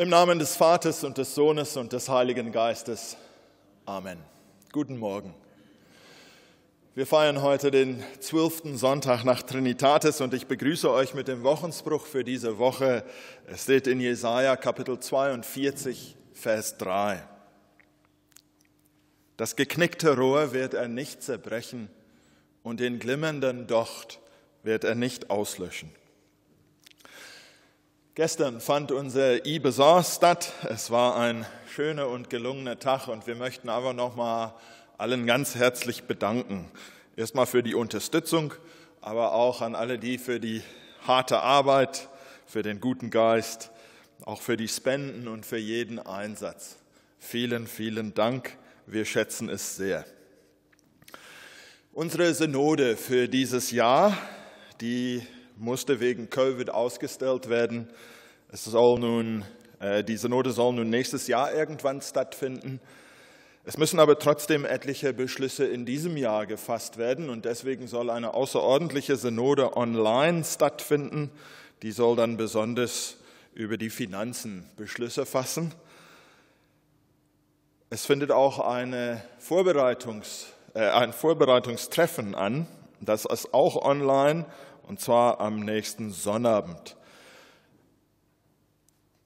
Im Namen des Vaters und des Sohnes und des Heiligen Geistes. Amen. Guten Morgen. Wir feiern heute den zwölften Sonntag nach Trinitatis und ich begrüße euch mit dem Wochenspruch für diese Woche. Es steht in Jesaja Kapitel 42, Vers 3. Das geknickte Rohr wird er nicht zerbrechen und den glimmernden Docht wird er nicht auslöschen. Gestern fand unser E-Bazaar statt. Es war ein schöner und gelungener Tag und wir möchten aber nochmal allen ganz herzlich bedanken. Erstmal für die Unterstützung, aber auch an alle die für die harte Arbeit, für den guten Geist, auch für die Spenden und für jeden Einsatz. Vielen, vielen Dank. Wir schätzen es sehr. Unsere Synode für dieses Jahr, die musste wegen Covid ausgestellt werden. Es soll nun, äh, die Synode soll nun nächstes Jahr irgendwann stattfinden. Es müssen aber trotzdem etliche Beschlüsse in diesem Jahr gefasst werden und deswegen soll eine außerordentliche Synode online stattfinden. Die soll dann besonders über die Finanzen Beschlüsse fassen. Es findet auch eine Vorbereitungs, äh, ein Vorbereitungstreffen an. Das ist auch online und zwar am nächsten Sonnabend.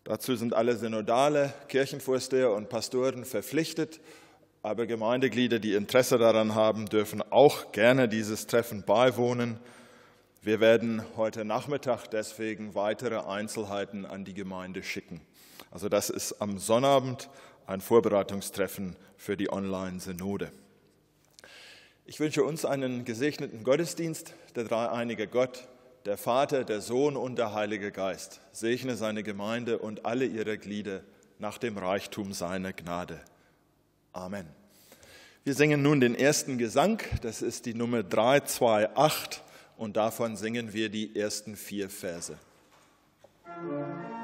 Dazu sind alle Synodale, Kirchenvorsteher und Pastoren verpflichtet, aber Gemeindeglieder, die Interesse daran haben, dürfen auch gerne dieses Treffen beiwohnen. Wir werden heute Nachmittag deswegen weitere Einzelheiten an die Gemeinde schicken. Also das ist am Sonnabend ein Vorbereitungstreffen für die Online-Synode. Ich wünsche uns einen gesegneten Gottesdienst. Der dreieinige Gott, der Vater, der Sohn und der Heilige Geist segne seine Gemeinde und alle ihre Glieder nach dem Reichtum seiner Gnade. Amen. Wir singen nun den ersten Gesang, das ist die Nummer 328 und davon singen wir die ersten vier Verse. Musik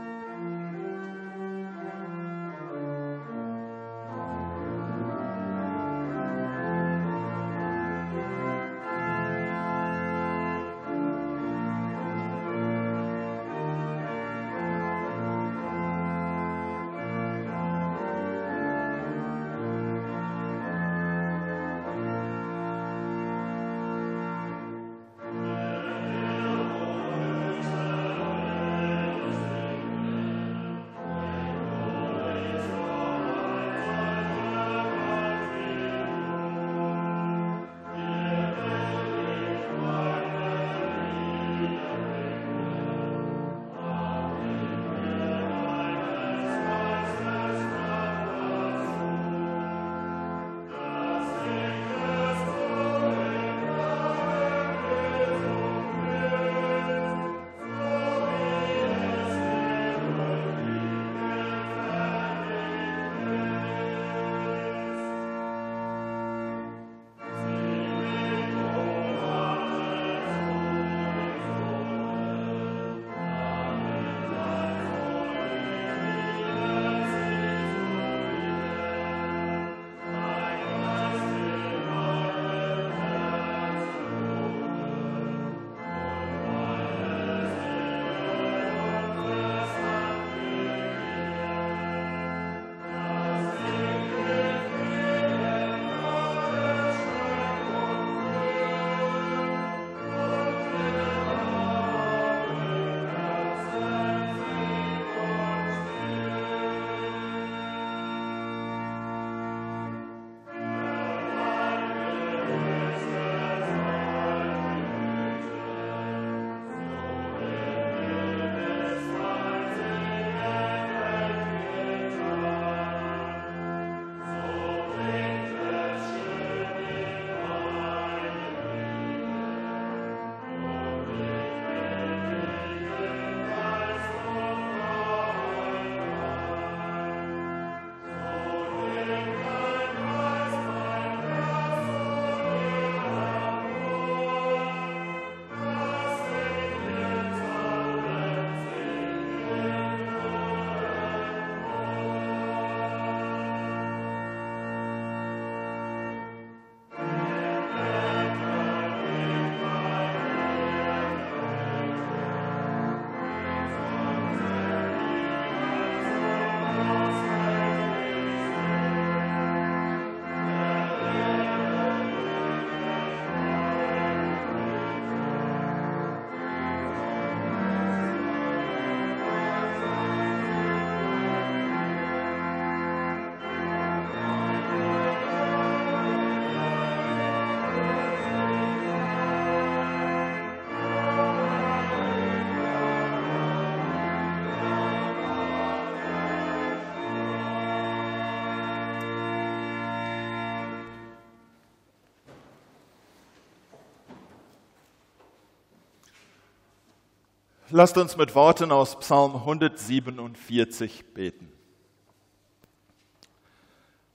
Lasst uns mit Worten aus Psalm 147 beten.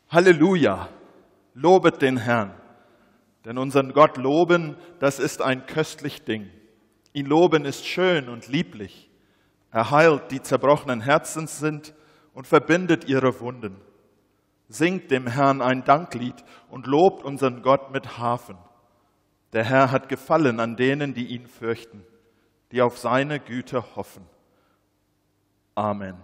Halleluja, lobet den Herrn, denn unseren Gott loben, das ist ein köstlich Ding. Ihn loben ist schön und lieblich. Er heilt, die zerbrochenen Herzens sind und verbindet ihre Wunden. Singt dem Herrn ein Danklied und lobt unseren Gott mit Hafen. Der Herr hat Gefallen an denen, die ihn fürchten, die auf seine Güte hoffen. Amen.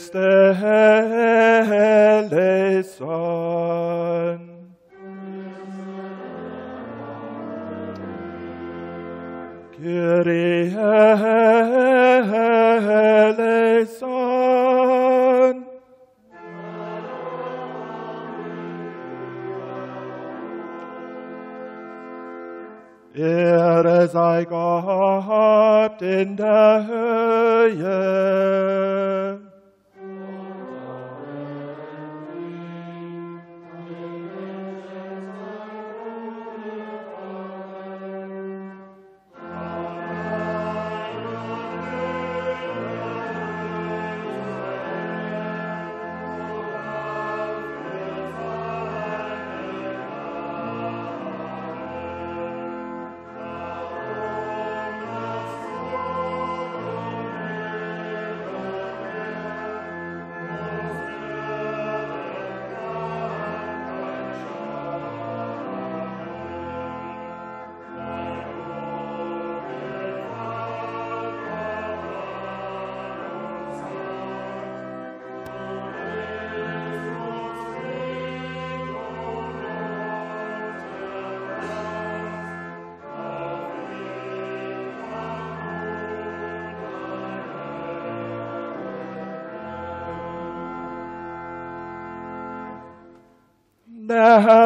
Christe eleison. Kyrie eleison. Ehre sei Gott in der Höhe.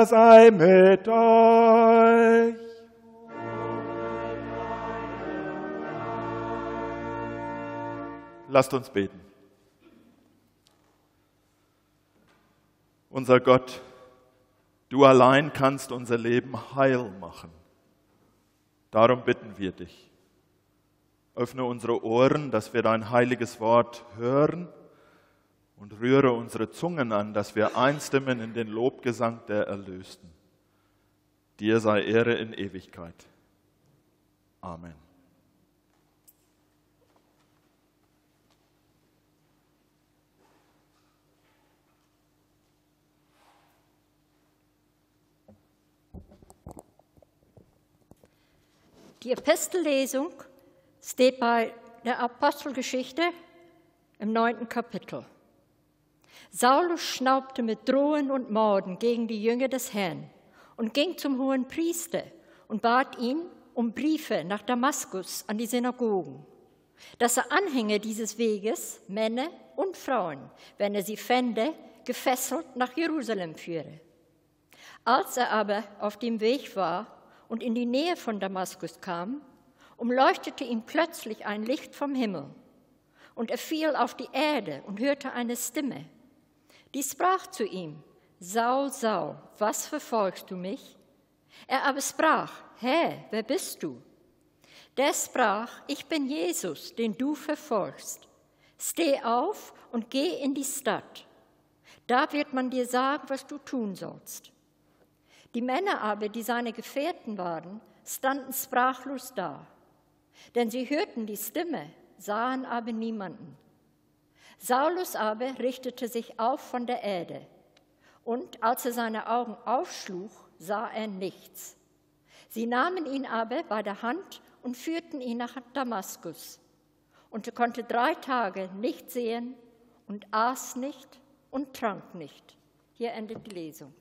Sei mit euch. Lasst uns beten. Unser Gott, du allein kannst unser Leben heil machen. Darum bitten wir dich. Öffne unsere Ohren, dass wir dein heiliges Wort hören und rühre unsere Zungen an, dass wir einstimmen in den Lobgesang der Erlösten. Dir sei Ehre in Ewigkeit. Amen. Die Epistellesung steht bei der Apostelgeschichte im neunten Kapitel. Saulus schnaubte mit Drohen und Morden gegen die Jünger des Herrn und ging zum hohen Priester und bat ihn um Briefe nach Damaskus an die Synagogen, dass er Anhänger dieses Weges, Männer und Frauen, wenn er sie fände, gefesselt nach Jerusalem führe. Als er aber auf dem Weg war und in die Nähe von Damaskus kam, umleuchtete ihm plötzlich ein Licht vom Himmel. Und er fiel auf die Erde und hörte eine Stimme, die sprach zu ihm, Saul, Saul, was verfolgst du mich? Er aber sprach, Hä, wer bist du? Der sprach, ich bin Jesus, den du verfolgst. Steh auf und geh in die Stadt. Da wird man dir sagen, was du tun sollst. Die Männer aber, die seine Gefährten waren, standen sprachlos da, denn sie hörten die Stimme, sahen aber niemanden. Saulus aber richtete sich auf von der Erde, und als er seine Augen aufschlug, sah er nichts. Sie nahmen ihn aber bei der Hand und führten ihn nach Damaskus. Und er konnte drei Tage nicht sehen und aß nicht und trank nicht. Hier endet die Lesung.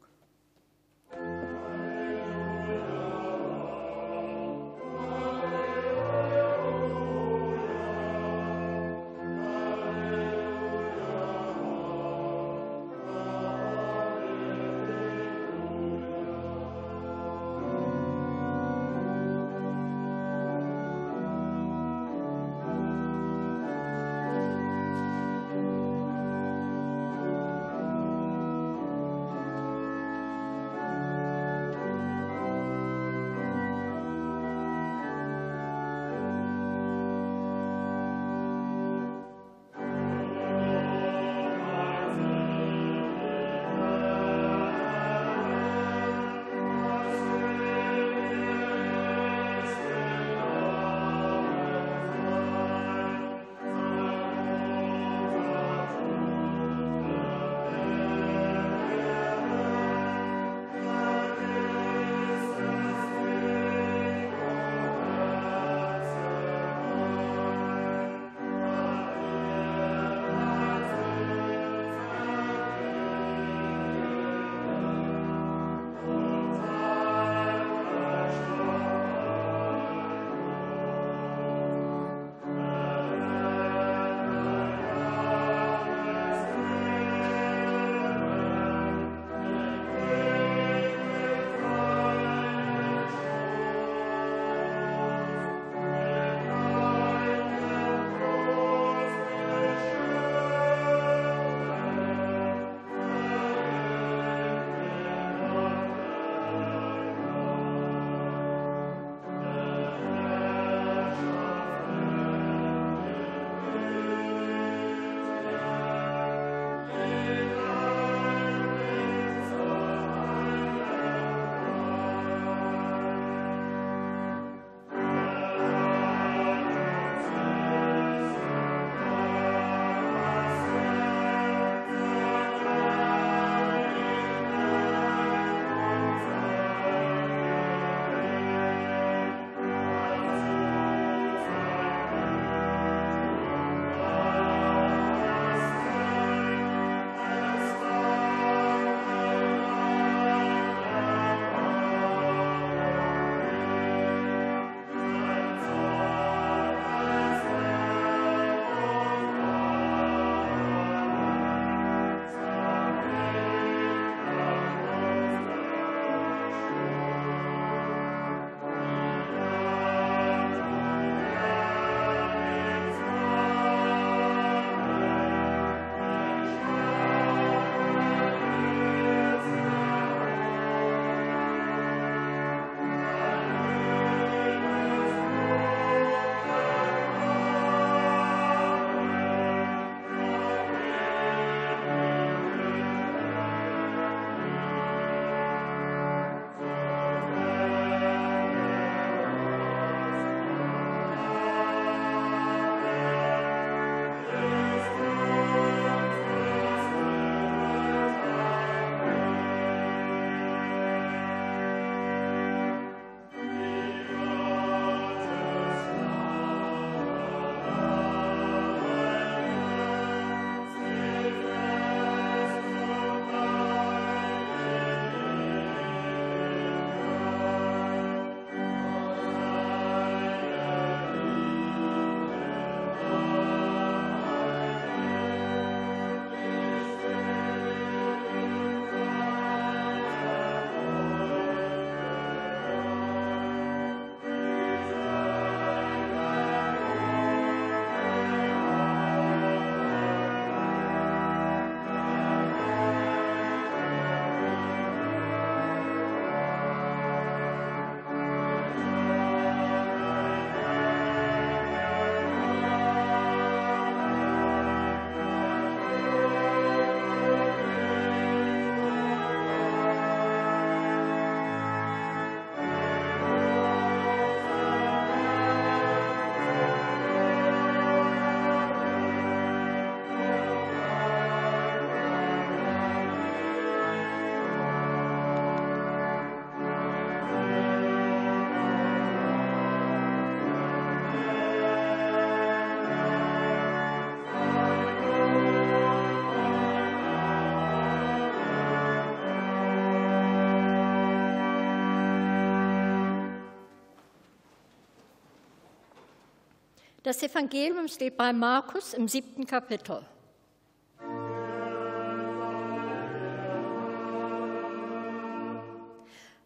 Das Evangelium steht bei Markus im siebten Kapitel.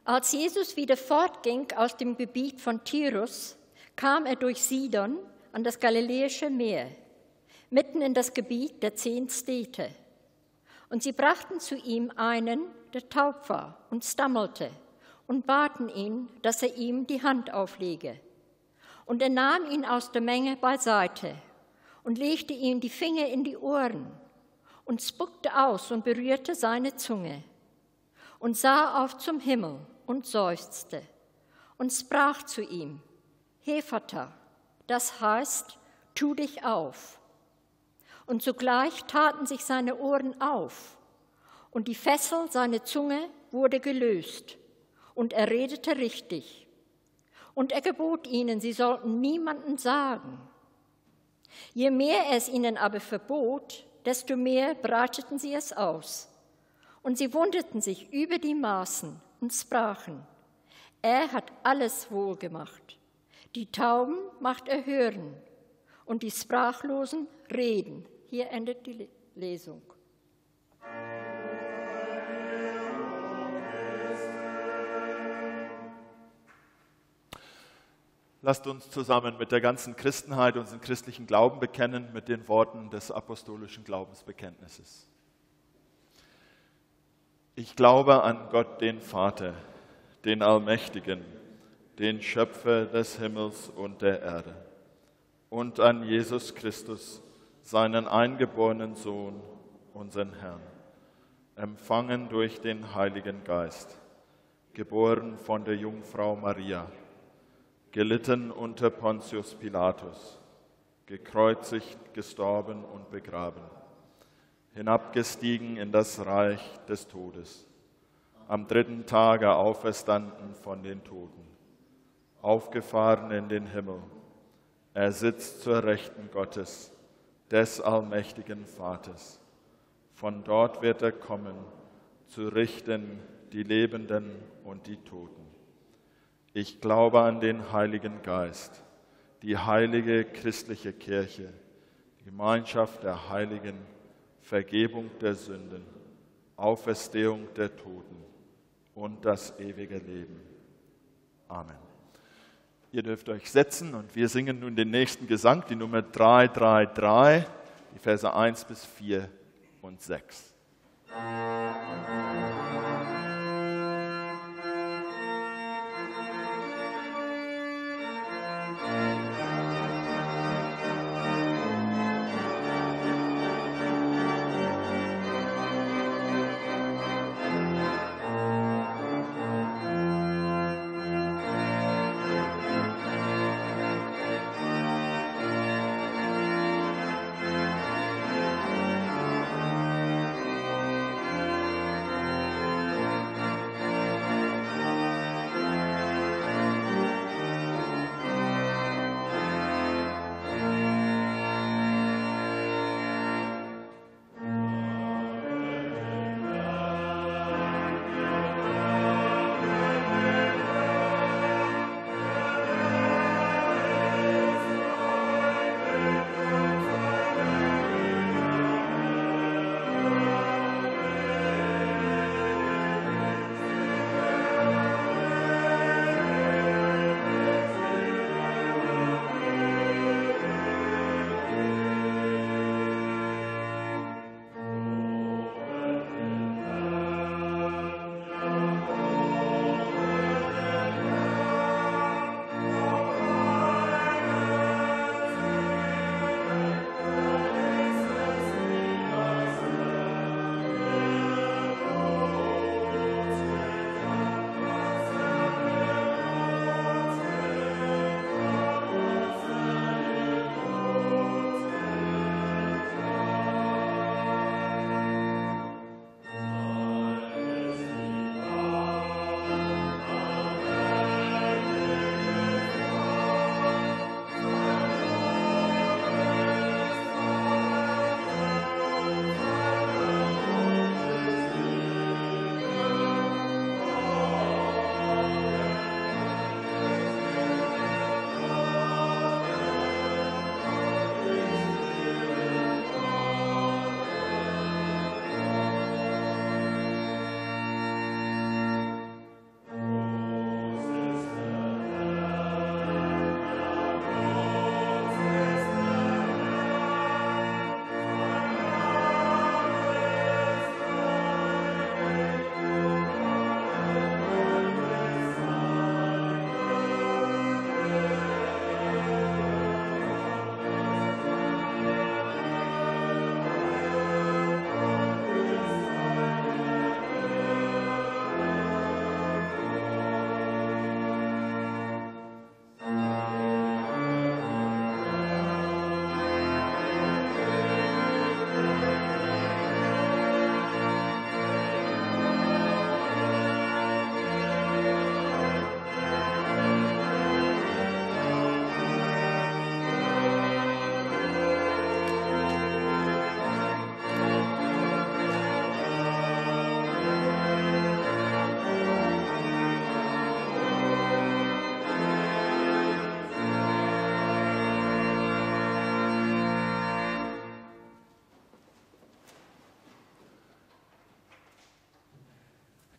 Als Jesus wieder fortging aus dem Gebiet von Tyrus, kam er durch Sidon an das Galiläische Meer, mitten in das Gebiet der zehn Städte. Und sie brachten zu ihm einen, der taub war und stammelte, und baten ihn, dass er ihm die Hand auflege. Und er nahm ihn aus der Menge beiseite und legte ihm die Finger in die Ohren und spuckte aus und berührte seine Zunge und sah auf zum Himmel und seufzte und sprach zu ihm, Hefata, das heißt, tu dich auf. Und sogleich taten sich seine Ohren auf und die Fessel seiner Zunge wurde gelöst und er redete richtig und er gebot ihnen, sie sollten niemanden sagen. Je mehr er es ihnen aber verbot, desto mehr breiteten sie es aus. Und sie wunderten sich über die Maßen und sprachen, er hat alles wohl gemacht. Die Tauben macht er hören und die Sprachlosen reden. Hier endet die Lesung. Lasst uns zusammen mit der ganzen Christenheit unseren christlichen Glauben bekennen mit den Worten des apostolischen Glaubensbekenntnisses. Ich glaube an Gott, den Vater, den Allmächtigen, den Schöpfer des Himmels und der Erde, und an Jesus Christus, seinen eingeborenen Sohn, unseren Herrn, empfangen durch den Heiligen Geist, geboren von der Jungfrau Maria gelitten unter Pontius Pilatus, gekreuzigt, gestorben und begraben, hinabgestiegen in das Reich des Todes, am dritten Tage auferstanden von den Toten, aufgefahren in den Himmel. Er sitzt zur Rechten Gottes, des allmächtigen Vaters. Von dort wird er kommen, zu richten die Lebenden und die Toten. Ich glaube an den Heiligen Geist, die heilige christliche Kirche, die Gemeinschaft der Heiligen, Vergebung der Sünden, Auferstehung der Toten und das ewige Leben. Amen. Ihr dürft euch setzen und wir singen nun den nächsten Gesang, die Nummer 333, die Verse 1 bis 4 und 6.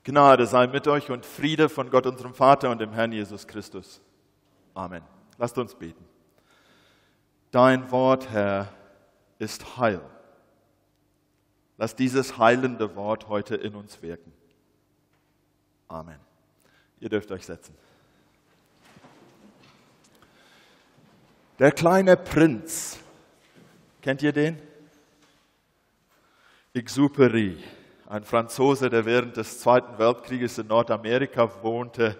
Gnade sei mit euch und Friede von Gott, unserem Vater und dem Herrn Jesus Christus. Amen. Lasst uns beten. Dein Wort, Herr, ist Heil. Lass dieses heilende Wort heute in uns wirken. Amen. Ihr dürft euch setzen. Der kleine Prinz, kennt ihr den? Exupéry ein Franzose, der während des Zweiten Weltkrieges in Nordamerika wohnte,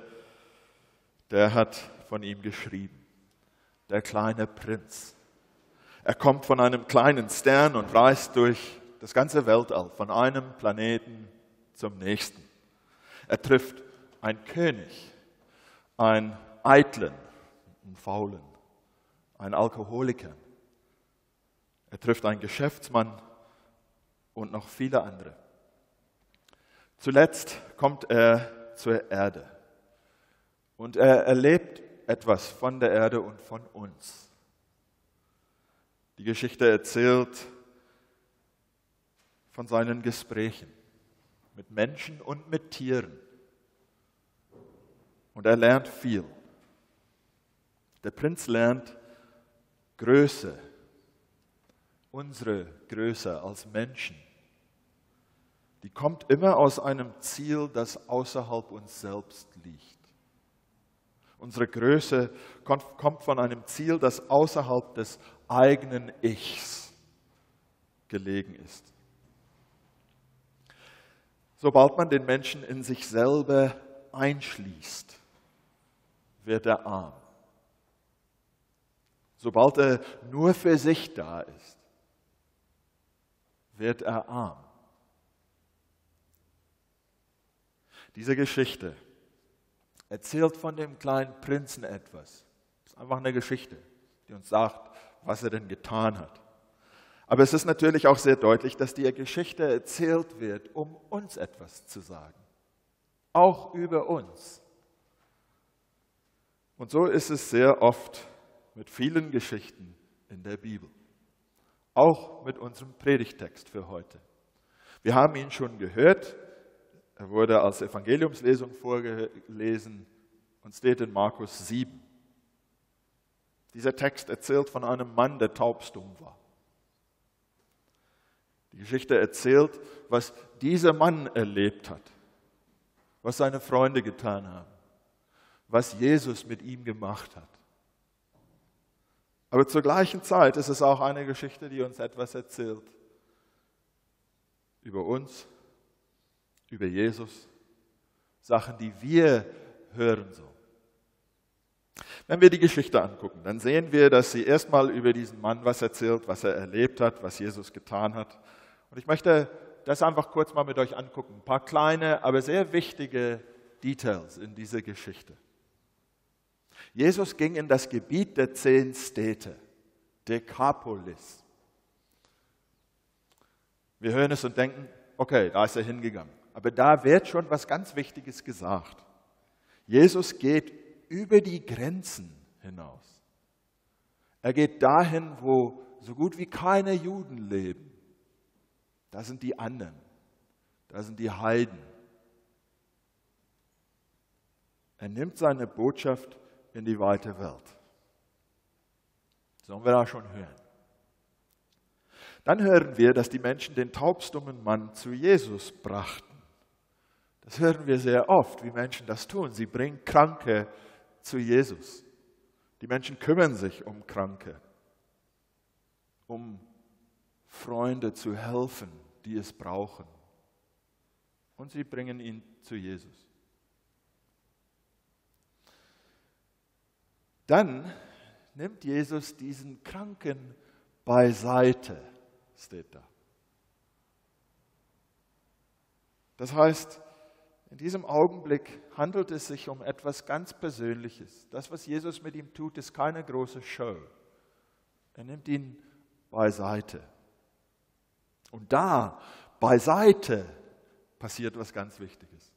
der hat von ihm geschrieben. Der kleine Prinz. Er kommt von einem kleinen Stern und reist durch das ganze Weltall, von einem Planeten zum nächsten. Er trifft einen König, einen Eitlen, einen Faulen, einen Alkoholiker. Er trifft einen Geschäftsmann und noch viele andere. Zuletzt kommt er zur Erde und er erlebt etwas von der Erde und von uns. Die Geschichte erzählt von seinen Gesprächen mit Menschen und mit Tieren. Und er lernt viel. Der Prinz lernt Größe, unsere Größe als Menschen die kommt immer aus einem Ziel, das außerhalb uns selbst liegt. Unsere Größe kommt von einem Ziel, das außerhalb des eigenen Ichs gelegen ist. Sobald man den Menschen in sich selber einschließt, wird er arm. Sobald er nur für sich da ist, wird er arm. Diese Geschichte erzählt von dem kleinen Prinzen etwas. Es ist einfach eine Geschichte, die uns sagt, was er denn getan hat. Aber es ist natürlich auch sehr deutlich, dass die Geschichte erzählt wird, um uns etwas zu sagen. Auch über uns. Und so ist es sehr oft mit vielen Geschichten in der Bibel. Auch mit unserem Predigtext für heute. Wir haben ihn schon gehört er wurde als Evangeliumslesung vorgelesen und steht in Markus 7. Dieser Text erzählt von einem Mann, der taubstumm war. Die Geschichte erzählt, was dieser Mann erlebt hat, was seine Freunde getan haben, was Jesus mit ihm gemacht hat. Aber zur gleichen Zeit ist es auch eine Geschichte, die uns etwas erzählt über uns über Jesus, Sachen, die wir hören sollen. Wenn wir die Geschichte angucken, dann sehen wir, dass sie erstmal über diesen Mann was erzählt, was er erlebt hat, was Jesus getan hat. Und ich möchte das einfach kurz mal mit euch angucken. Ein paar kleine, aber sehr wichtige Details in dieser Geschichte. Jesus ging in das Gebiet der zehn Städte, Dekapolis. Wir hören es und denken, okay, da ist er hingegangen. Aber da wird schon was ganz Wichtiges gesagt. Jesus geht über die Grenzen hinaus. Er geht dahin, wo so gut wie keine Juden leben. Da sind die anderen. Da sind die Heiden. Er nimmt seine Botschaft in die weite Welt. Sollen wir da schon hören? Dann hören wir, dass die Menschen den taubstummen Mann zu Jesus brachten. Das hören wir sehr oft, wie Menschen das tun. Sie bringen Kranke zu Jesus. Die Menschen kümmern sich um Kranke, um Freunde zu helfen, die es brauchen. Und sie bringen ihn zu Jesus. Dann nimmt Jesus diesen Kranken beiseite, steht da. Das heißt, in diesem Augenblick handelt es sich um etwas ganz Persönliches. Das, was Jesus mit ihm tut, ist keine große Show. Er nimmt ihn beiseite. Und da, beiseite, passiert was ganz Wichtiges.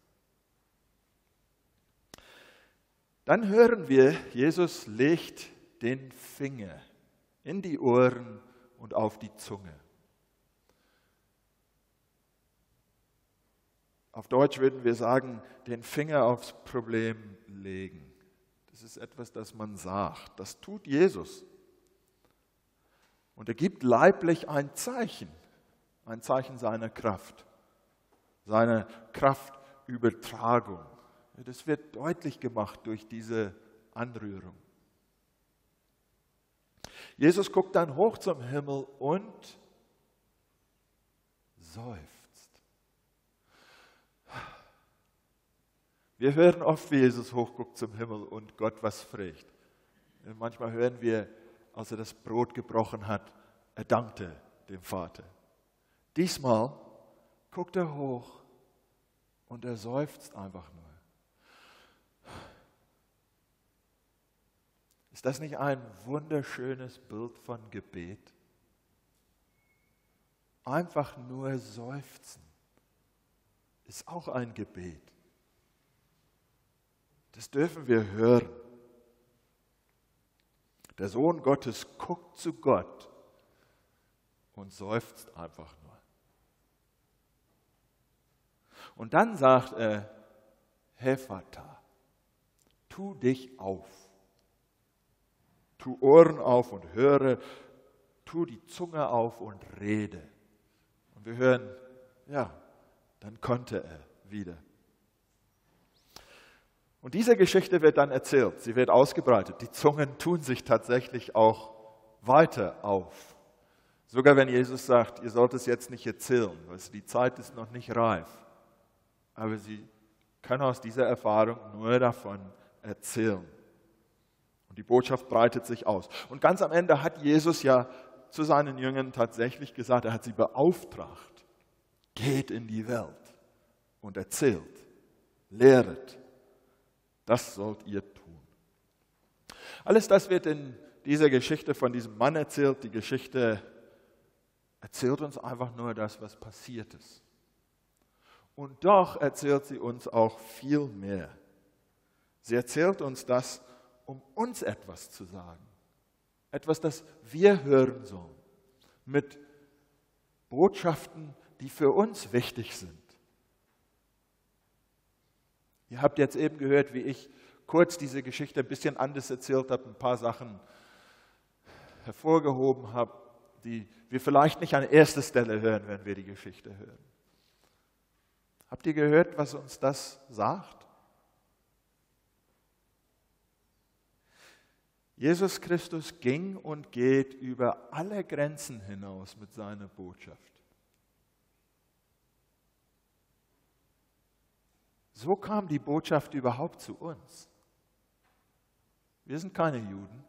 Dann hören wir, Jesus legt den Finger in die Ohren und auf die Zunge. Auf Deutsch würden wir sagen, den Finger aufs Problem legen. Das ist etwas, das man sagt. Das tut Jesus. Und er gibt leiblich ein Zeichen, ein Zeichen seiner Kraft, seiner Kraftübertragung. Das wird deutlich gemacht durch diese Anrührung. Jesus guckt dann hoch zum Himmel und seufzt. Wir hören oft, wie Jesus hochguckt zum Himmel und Gott was fragt. Manchmal hören wir, als er das Brot gebrochen hat, er dankte dem Vater. Diesmal guckt er hoch und er seufzt einfach nur. Ist das nicht ein wunderschönes Bild von Gebet? Einfach nur seufzen ist auch ein Gebet. Das dürfen wir hören. Der Sohn Gottes guckt zu Gott und seufzt einfach nur. Und dann sagt er, Hefata, tu dich auf. Tu Ohren auf und höre, tu die Zunge auf und rede. Und wir hören, ja, dann konnte er wieder. Und diese Geschichte wird dann erzählt, sie wird ausgebreitet. Die Zungen tun sich tatsächlich auch weiter auf. Sogar wenn Jesus sagt, ihr sollt es jetzt nicht erzählen, weil die Zeit ist noch nicht reif. Aber sie können aus dieser Erfahrung nur davon erzählen. Und die Botschaft breitet sich aus. Und ganz am Ende hat Jesus ja zu seinen Jüngern tatsächlich gesagt, er hat sie beauftragt, geht in die Welt und erzählt, lehret. Das sollt ihr tun. Alles das wird in dieser Geschichte von diesem Mann erzählt. Die Geschichte erzählt uns einfach nur das, was passiert ist. Und doch erzählt sie uns auch viel mehr. Sie erzählt uns das, um uns etwas zu sagen. Etwas, das wir hören sollen. Mit Botschaften, die für uns wichtig sind. Ihr habt jetzt eben gehört, wie ich kurz diese Geschichte ein bisschen anders erzählt habe, ein paar Sachen hervorgehoben habe, die wir vielleicht nicht an erster Stelle hören, wenn wir die Geschichte hören. Habt ihr gehört, was uns das sagt? Jesus Christus ging und geht über alle Grenzen hinaus mit seiner Botschaft. So kam die Botschaft überhaupt zu uns. Wir sind keine Juden.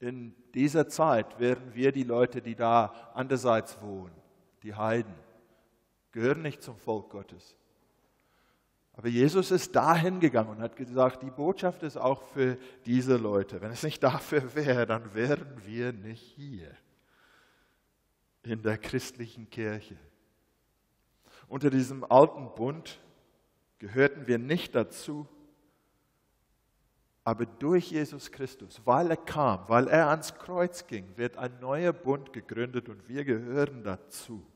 In dieser Zeit wären wir die Leute, die da andererseits wohnen, die Heiden, gehören nicht zum Volk Gottes. Aber Jesus ist dahin gegangen und hat gesagt, die Botschaft ist auch für diese Leute. Wenn es nicht dafür wäre, dann wären wir nicht hier in der christlichen Kirche. Unter diesem alten Bund gehörten wir nicht dazu, aber durch Jesus Christus, weil er kam, weil er ans Kreuz ging, wird ein neuer Bund gegründet und wir gehören dazu.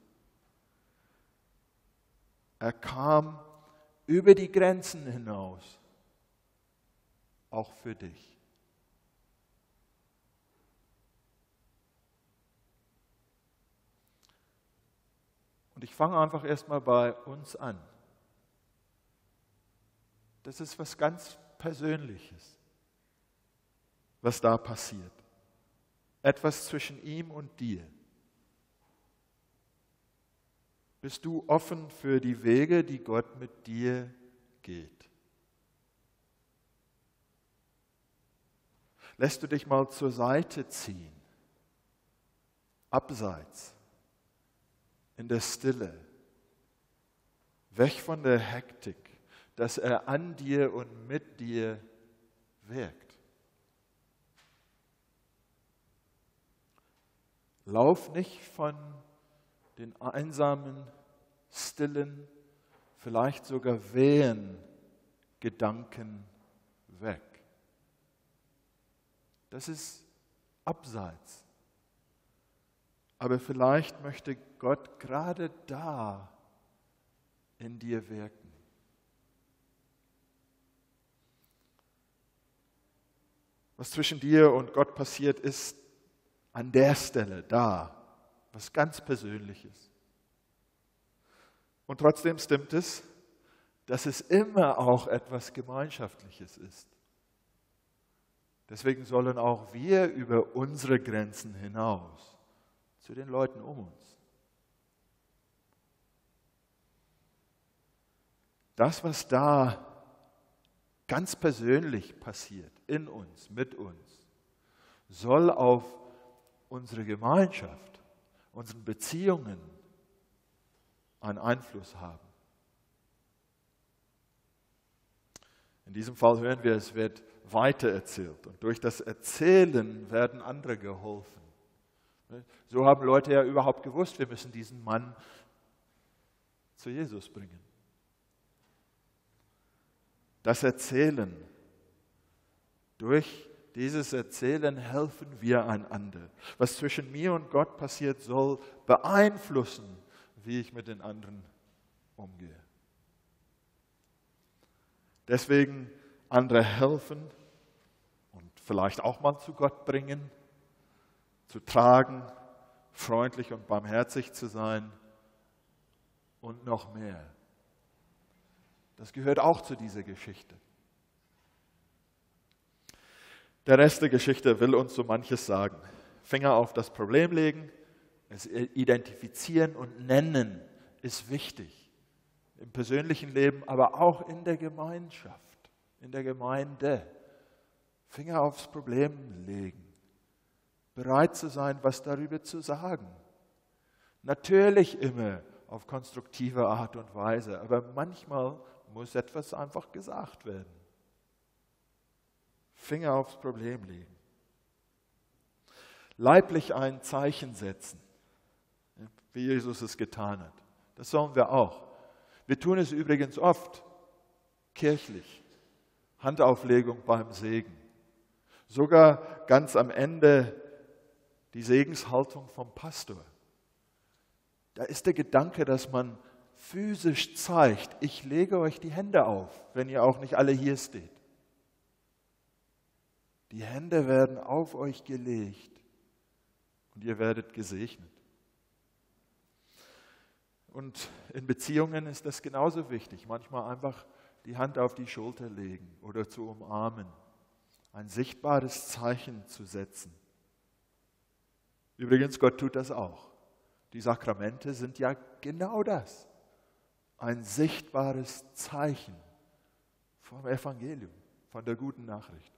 Er kam über die Grenzen hinaus, auch für dich. Und ich fange einfach erstmal bei uns an. Das ist was ganz Persönliches, was da passiert. Etwas zwischen ihm und dir. Bist du offen für die Wege, die Gott mit dir geht? Lässt du dich mal zur Seite ziehen, abseits, in der Stille, weg von der Hektik, dass er an dir und mit dir wirkt? Lauf nicht von den einsamen, stillen, vielleicht sogar wehen Gedanken weg. Das ist abseits. Aber vielleicht möchte Gott gerade da in dir wirken. Was zwischen dir und Gott passiert, ist an der Stelle da, was ganz Persönliches. Und trotzdem stimmt es, dass es immer auch etwas Gemeinschaftliches ist. Deswegen sollen auch wir über unsere Grenzen hinaus zu den Leuten um uns. Das, was da ganz persönlich passiert, in uns, mit uns, soll auf unsere Gemeinschaft, unseren Beziehungen einen Einfluss haben. In diesem Fall hören wir, es wird weitererzählt und durch das Erzählen werden andere geholfen. So haben Leute ja überhaupt gewusst, wir müssen diesen Mann zu Jesus bringen. Das Erzählen, durch dieses Erzählen helfen wir einander. Was zwischen mir und Gott passiert, soll beeinflussen, wie ich mit den anderen umgehe. Deswegen andere helfen und vielleicht auch mal zu Gott bringen, zu tragen, freundlich und barmherzig zu sein und noch mehr. Das gehört auch zu dieser Geschichte. Der Rest der Geschichte will uns so manches sagen. Finger auf das Problem legen, es identifizieren und nennen ist wichtig. Im persönlichen Leben, aber auch in der Gemeinschaft, in der Gemeinde. Finger aufs Problem legen. Bereit zu sein, was darüber zu sagen. Natürlich immer auf konstruktive Art und Weise, aber manchmal muss etwas einfach gesagt werden. Finger aufs Problem legen. Leiblich ein Zeichen setzen, wie Jesus es getan hat. Das sollen wir auch. Wir tun es übrigens oft, kirchlich. Handauflegung beim Segen. Sogar ganz am Ende die Segenshaltung vom Pastor. Da ist der Gedanke, dass man physisch zeigt, ich lege euch die Hände auf, wenn ihr auch nicht alle hier steht. Die Hände werden auf euch gelegt und ihr werdet gesegnet. Und in Beziehungen ist das genauso wichtig. Manchmal einfach die Hand auf die Schulter legen oder zu umarmen. Ein sichtbares Zeichen zu setzen. Übrigens, Gott tut das auch. Die Sakramente sind ja genau das ein sichtbares Zeichen vom Evangelium, von der guten Nachricht.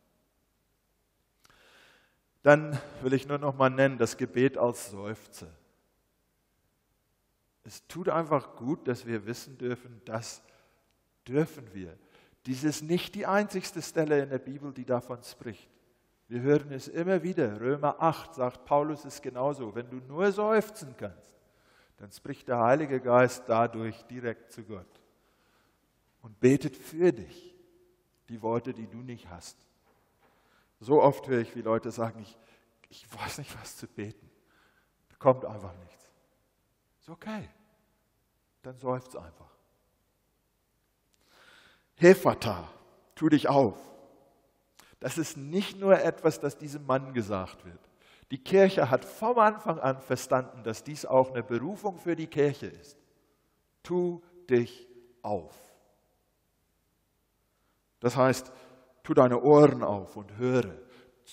Dann will ich nur noch mal nennen das Gebet als Seufzer. Es tut einfach gut, dass wir wissen dürfen, das dürfen wir. Dies ist nicht die einzigste Stelle in der Bibel, die davon spricht. Wir hören es immer wieder. Römer 8 sagt, Paulus ist genauso. Wenn du nur seufzen kannst, dann spricht der Heilige Geist dadurch direkt zu Gott und betet für dich die Worte, die du nicht hast. So oft höre ich, wie Leute sagen, ich, ich weiß nicht, was zu beten. Da kommt einfach nichts. Ist okay. Dann seufzt einfach. Hefata, tu dich auf. Das ist nicht nur etwas, das diesem Mann gesagt wird. Die Kirche hat vom Anfang an verstanden, dass dies auch eine Berufung für die Kirche ist. Tu dich auf. Das heißt, tu deine Ohren auf und höre.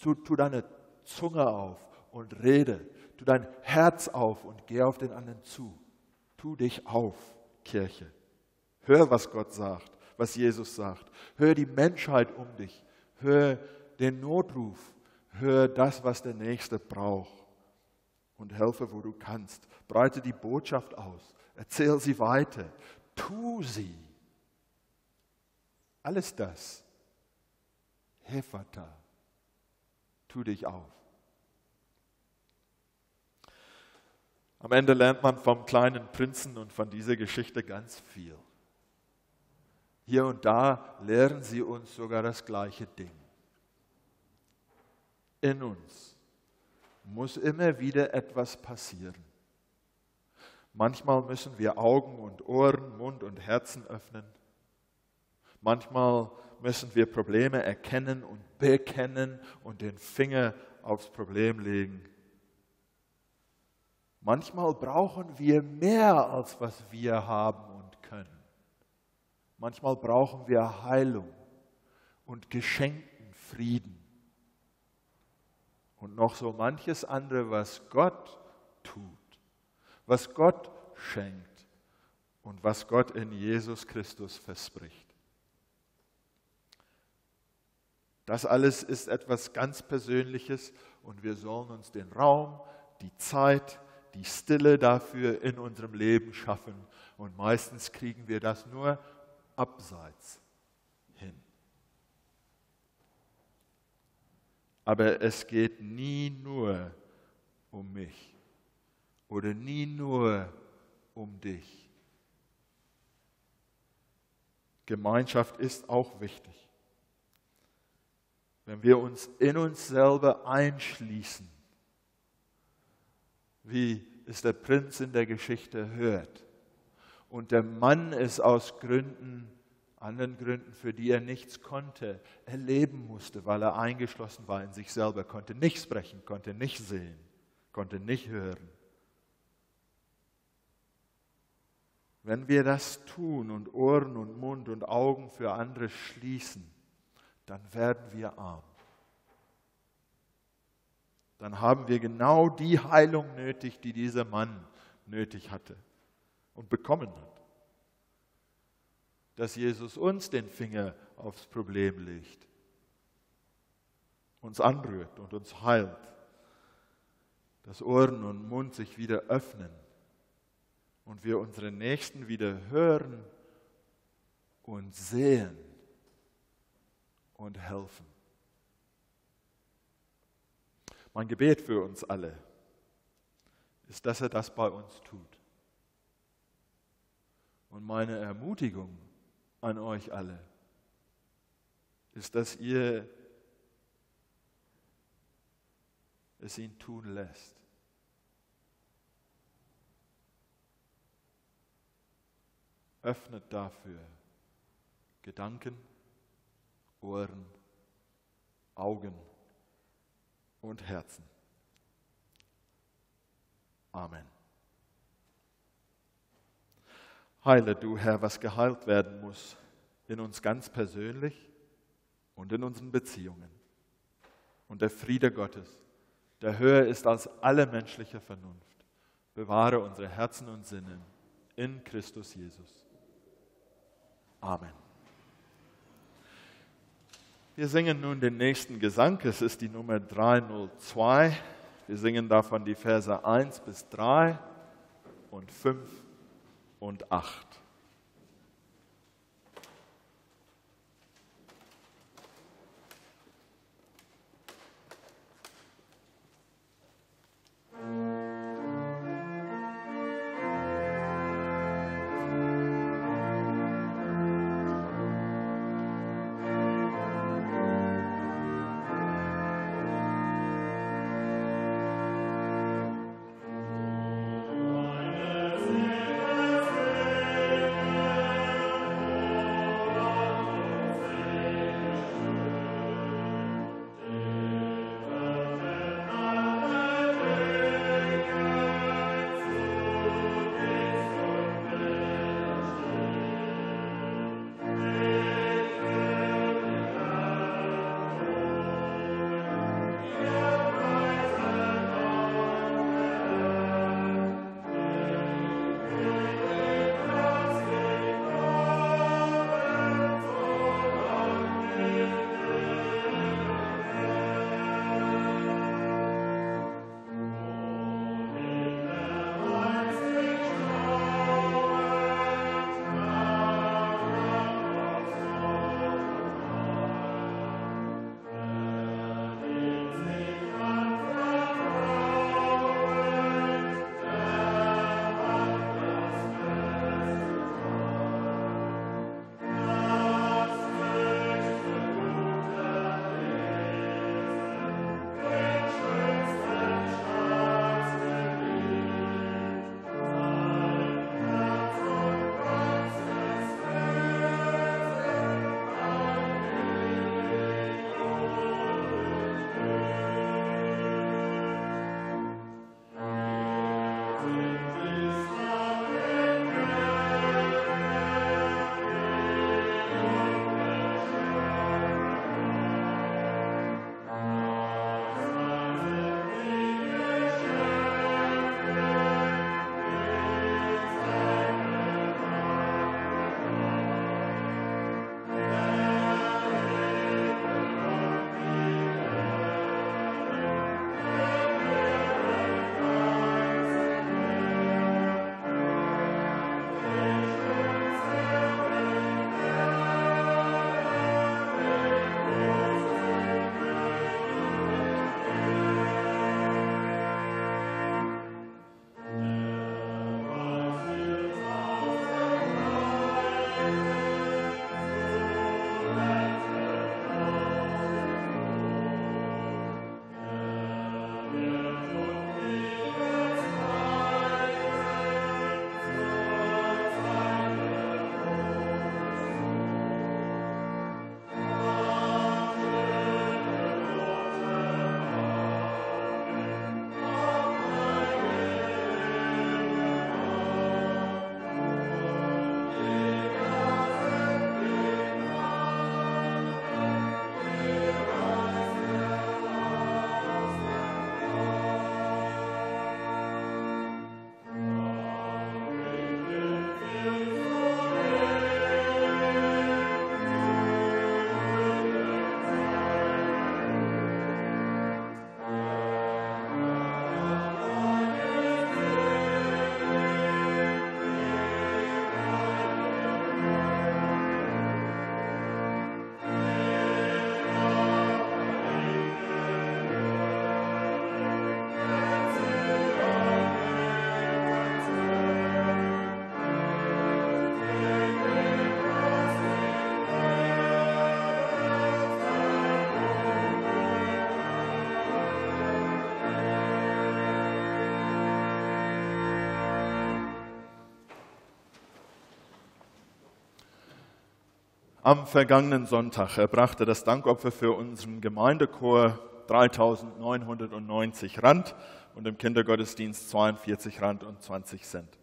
Tu, tu deine Zunge auf und rede. Tu dein Herz auf und geh auf den anderen zu. Tu dich auf, Kirche. Hör, was Gott sagt, was Jesus sagt. Hör die Menschheit um dich. Hör den Notruf Hör das, was der Nächste braucht und helfe, wo du kannst. Breite die Botschaft aus. Erzähl sie weiter. Tu sie. Alles das. Hefata. Tu dich auf. Am Ende lernt man vom kleinen Prinzen und von dieser Geschichte ganz viel. Hier und da lehren sie uns sogar das gleiche Ding in uns muss immer wieder etwas passieren. Manchmal müssen wir Augen und Ohren, Mund und Herzen öffnen. Manchmal müssen wir Probleme erkennen und bekennen und den Finger aufs Problem legen. Manchmal brauchen wir mehr, als was wir haben und können. Manchmal brauchen wir Heilung und geschenkten Frieden. Und noch so manches andere, was Gott tut, was Gott schenkt und was Gott in Jesus Christus verspricht. Das alles ist etwas ganz Persönliches und wir sollen uns den Raum, die Zeit, die Stille dafür in unserem Leben schaffen. Und meistens kriegen wir das nur abseits Aber es geht nie nur um mich oder nie nur um dich. Gemeinschaft ist auch wichtig. Wenn wir uns in uns selber einschließen, wie es der Prinz in der Geschichte hört, und der Mann es aus Gründen, anderen Gründen, für die er nichts konnte, erleben musste, weil er eingeschlossen war in sich selber, konnte nicht sprechen, konnte nicht sehen, konnte nicht hören. Wenn wir das tun und Ohren und Mund und Augen für andere schließen, dann werden wir arm. Dann haben wir genau die Heilung nötig, die dieser Mann nötig hatte und bekommen hat. Dass Jesus uns den Finger aufs Problem legt, uns anrührt und uns heilt, dass Ohren und Mund sich wieder öffnen und wir unsere Nächsten wieder hören und sehen und helfen. Mein Gebet für uns alle ist, dass er das bei uns tut. Und meine Ermutigung an euch alle ist, dass ihr es ihn tun lässt. Öffnet dafür Gedanken, Ohren, Augen und Herzen. Amen. Heile du, Herr, was geheilt werden muss, in uns ganz persönlich und in unseren Beziehungen. Und der Friede Gottes, der höher ist als alle menschliche Vernunft, bewahre unsere Herzen und Sinne in Christus Jesus. Amen. Wir singen nun den nächsten Gesang. Es ist die Nummer 302. Wir singen davon die Verse 1 bis 3 und 5 und 8. Am vergangenen Sonntag erbrachte das Dankopfer für unseren Gemeindechor 3990 Rand und im Kindergottesdienst 42 Rand und 20 Cent.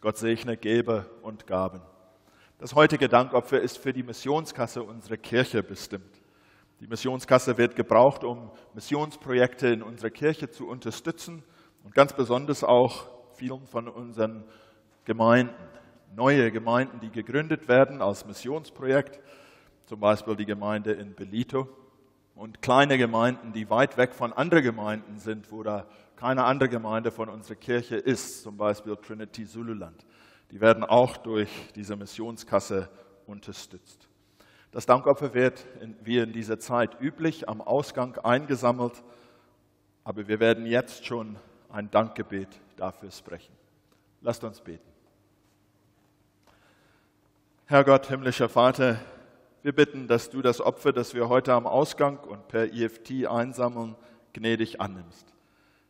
Gott segne Geber und Gaben. Das heutige Dankopfer ist für die Missionskasse unserer Kirche bestimmt. Die Missionskasse wird gebraucht, um Missionsprojekte in unserer Kirche zu unterstützen und ganz besonders auch vielen von unseren Gemeinden, neue Gemeinden, die gegründet werden als Missionsprojekt, zum Beispiel die Gemeinde in Belito und kleine Gemeinden, die weit weg von anderen Gemeinden sind, wo da keine andere Gemeinde von unserer Kirche ist, zum Beispiel Trinity Zululand. Die werden auch durch diese Missionskasse unterstützt. Das Dankopfer wird wie in dieser Zeit üblich am Ausgang eingesammelt, aber wir werden jetzt schon ein Dankgebet dafür sprechen. Lasst uns beten. Herr Gott, himmlischer Vater, wir bitten, dass du das Opfer, das wir heute am Ausgang und per EFT einsammeln, gnädig annimmst.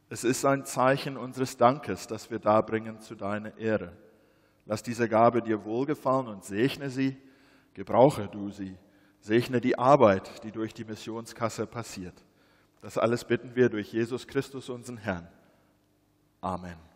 Es ist ein Zeichen unseres Dankes, das wir darbringen zu deiner Ehre. Lass diese Gabe dir wohlgefallen und segne sie Gebrauche du sie. Segne die Arbeit, die durch die Missionskasse passiert. Das alles bitten wir durch Jesus Christus, unseren Herrn. Amen.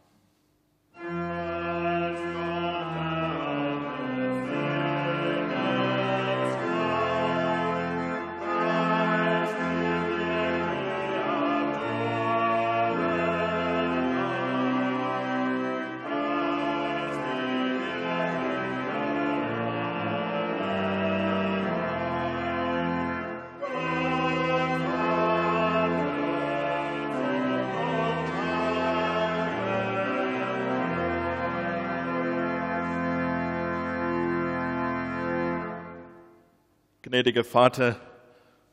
Gnädiger Vater,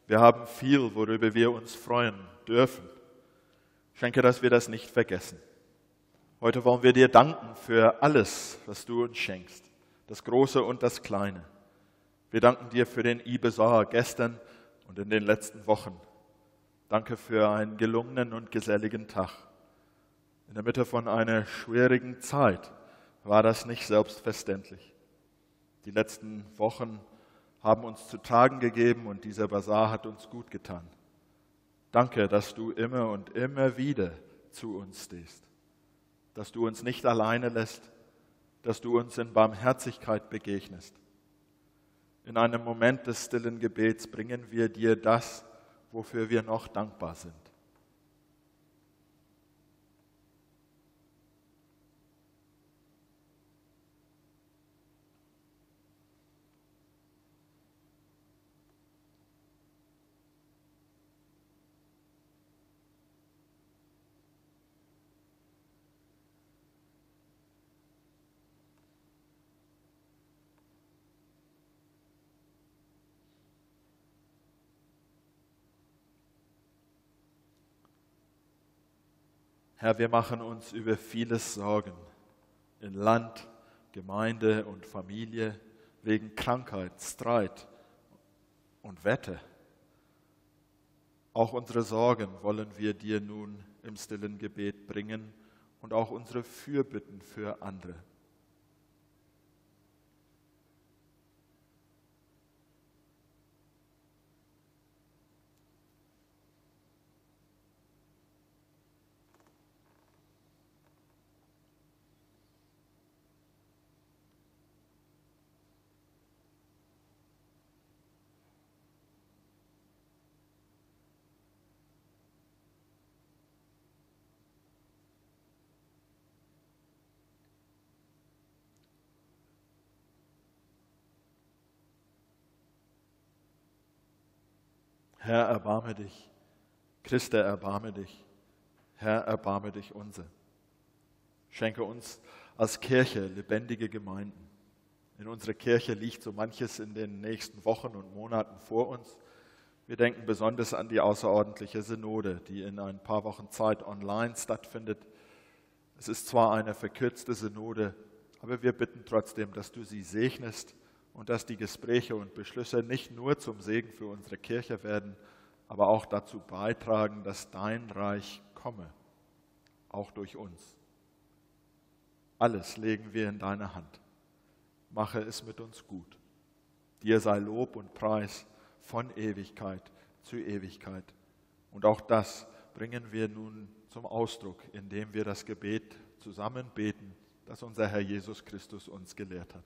wir haben viel, worüber wir uns freuen dürfen. Schenke, dass wir das nicht vergessen. Heute wollen wir dir danken für alles, was du uns schenkst, das Große und das Kleine. Wir danken dir für den Ibesar gestern und in den letzten Wochen. Danke für einen gelungenen und geselligen Tag. In der Mitte von einer schwierigen Zeit war das nicht selbstverständlich. Die letzten Wochen haben uns zu Tagen gegeben und dieser Basar hat uns gut getan. Danke, dass du immer und immer wieder zu uns stehst, dass du uns nicht alleine lässt, dass du uns in Barmherzigkeit begegnest. In einem Moment des stillen Gebets bringen wir dir das, wofür wir noch dankbar sind. Herr, wir machen uns über vieles Sorgen in Land, Gemeinde und Familie wegen Krankheit, Streit und Wette. Auch unsere Sorgen wollen wir dir nun im stillen Gebet bringen und auch unsere Fürbitten für andere. Herr, erbarme dich. Christe, erbarme dich. Herr, erbarme dich unser. Schenke uns als Kirche lebendige Gemeinden. In unserer Kirche liegt so manches in den nächsten Wochen und Monaten vor uns. Wir denken besonders an die außerordentliche Synode, die in ein paar Wochen Zeit online stattfindet. Es ist zwar eine verkürzte Synode, aber wir bitten trotzdem, dass du sie segnest und dass die Gespräche und Beschlüsse nicht nur zum Segen für unsere Kirche werden, aber auch dazu beitragen, dass dein Reich komme, auch durch uns. Alles legen wir in deine Hand. Mache es mit uns gut. Dir sei Lob und Preis von Ewigkeit zu Ewigkeit. Und auch das bringen wir nun zum Ausdruck, indem wir das Gebet zusammen beten, das unser Herr Jesus Christus uns gelehrt hat.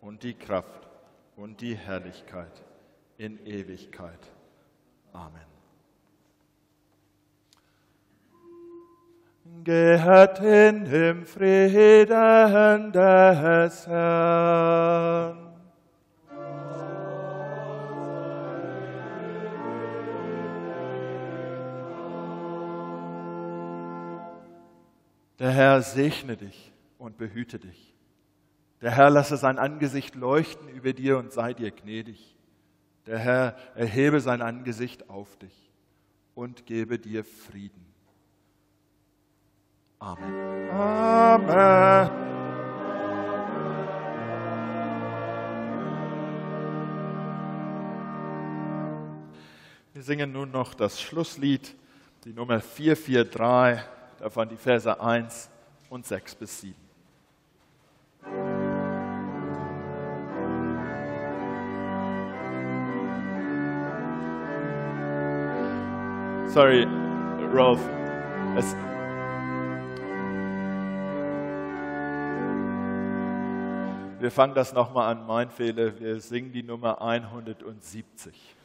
und die Kraft und die Herrlichkeit in Ewigkeit. Amen. Gehet in dem Frieden des Herrn. Der Herr segne dich und behüte dich. Der Herr lasse sein Angesicht leuchten über dir und sei dir gnädig. Der Herr erhebe sein Angesicht auf dich und gebe dir Frieden. Amen. Amen. Wir singen nun noch das Schlusslied, die Nummer 443, davon die Verse 1 und 6 bis 7. Sorry, Rolf. Es, wir fangen das nochmal an, mein Fehler. Wir singen die Nummer 170.